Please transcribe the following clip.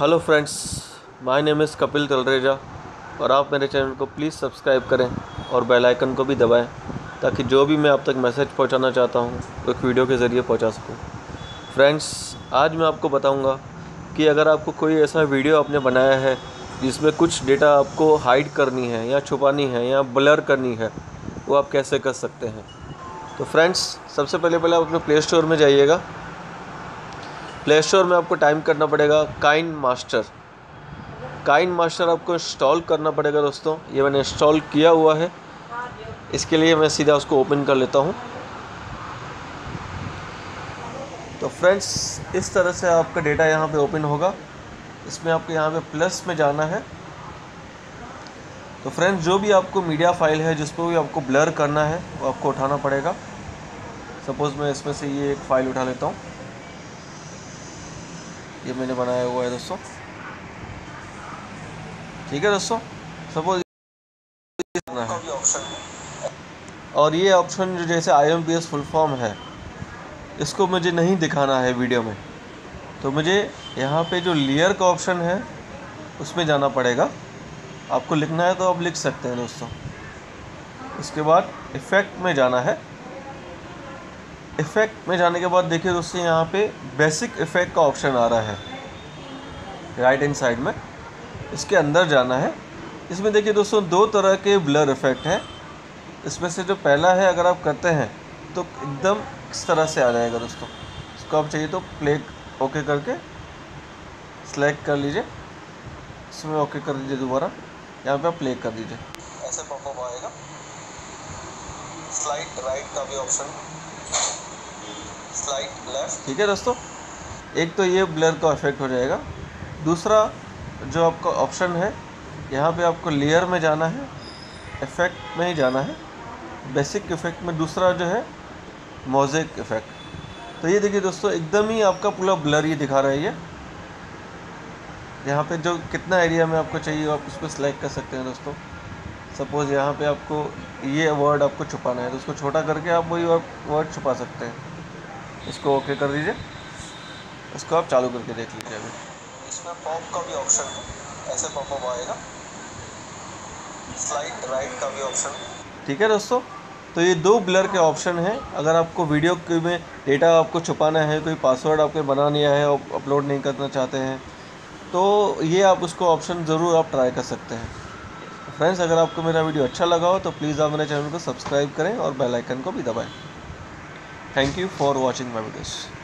Hello friends my name is Kapil Talreja और आप मेरे चैनल को प्लीज़ सब्सक्राइब करें और बेल आइकन को भी दबाएँ ताकि जो भी मैं आप तक मैसेज पहुंचाना चाहता हूँ, वो एक वीडियो के ज़रिए पहुँचा सकूँ। फ्रेंड्स आज मैं आपको बताऊँगा कि अगर आपको कोई ऐसा वीडियो आपने बनाया है जिसमें कुछ डेटा आपको हाइड करनी है या छुपानी है या ब्लर करनी है, वो आप कैसे कर सकते हैं? तो फ्रेंड्स सबसे पहले पहले आप अपने प्ले स्टोर में जाइएगा। प्ले स्टोर में आपको टाइम करना पड़ेगा काइन मास्टर काइन मास्टर आपको इंस्टॉल करना पड़ेगा दोस्तों। ये मैंने इंस्टॉल किया हुआ है। इसके लिए मैं सीधा उसको ओपन कर लेता हूँ। तो फ्रेंड्स इस तरह से आपका डेटा यहाँ पे ओपन होगा। इसमें आपको यहाँ पे प्लस में जाना है। तो फ्रेंड्स जो भी आपको मीडिया फ़ाइल है, जिस पर भी आपको ब्लर करना है, वो आपको उठाना पड़ेगा। सपोज़ मैं इसमें से ये एक फ़ाइल उठा लेता हूँ। ये मैंने बनाया हुआ है दोस्तों। ठीक है दोस्तों? सपोज़ है। और ये ऑप्शन जो जैसे I M P S full form है, इसको मुझे नहीं दिखाना है वीडियो में। तो मुझे यहाँ पे जो लेयर का ऑप्शन है, उसमें जाना पड़ेगा। आपको लिखना है तो आप लिख सकते हैं दोस्तों। उसके बाद इफ़ेक्ट में जाना है। इफ़ेक्ट में जाने के बाद देखिए दोस्तों, यहाँ पे बेसिक इफ़ेक्ट का ऑप्शन आ रहा है। राइट हैंड साइड में। इसके अंदर जाना है। इसमें देखिए दोस्तों, दो तरह के ब्लर इफ़ेक्ट हैं। इसमें से जो पहला है, अगर आप करते हैं तो एकदम इस तरह से आ जाएगा दोस्तों। इसको आप चाहिए तो प्ले ओके करके सेलेक्ट कर लीजिए। इसमें ओके कर दीजिए दोबारा। यहाँ पे आप प्ले कर दीजिए। ऐसे पॉपअप आएगा। स्लाइड राइट का भी ऑप्शन ठीक है दोस्तों? एक तो ये ब्लर का इफ़ेक्ट हो जाएगा। दूसरा जो आपका ऑप्शन है, यहाँ पे आपको लेयर में जाना है, इफ़ेक्ट में ही जाना है, बेसिक इफ़ेक्ट में। दूसरा जो है, मोजेक इफ़ेक्ट। तो ये देखिए दोस्तों, एकदम ही आपका पूरा ब्लर ये दिखा रहा है ये। यहाँ पे जो कितना एरिया में आपको चाहिए, आप उसको सिलेक्ट कर सकते हैं दोस्तों। सपोज़ यहाँ पे आपको ये वर्ड आपको छुपाना है तो उसको छोटा करके आप वही वर्ड छुपा सकते हैं। इसको ओके कर दीजिए। इसको आप चालू करके देख लीजिए अभी। इसमें पॉप का भी ऑप्शन है। ऐसे पॉपअप आएगा। स्लाइड राइट का भी ऑप्शन ठीक है दोस्तों तो ये दो ब्लर के ऑप्शन हैं। अगर आपको वीडियो में डेटा आपको छुपाना है कोई पासवर्ड आपके बना लिया है और अपलोड नहीं करना चाहते हैं तो ये आप उसको ऑप्शन ज़रूर आप ट्राई कर सकते हैं। फ्रेंड्स अगर आपको मेरा वीडियो अच्छा लगा हो तो प्लीज़ आप मेरे चैनल को सब्सक्राइब करें और बेल आइकन को भी दबाएँ। Thank you for watching my videos.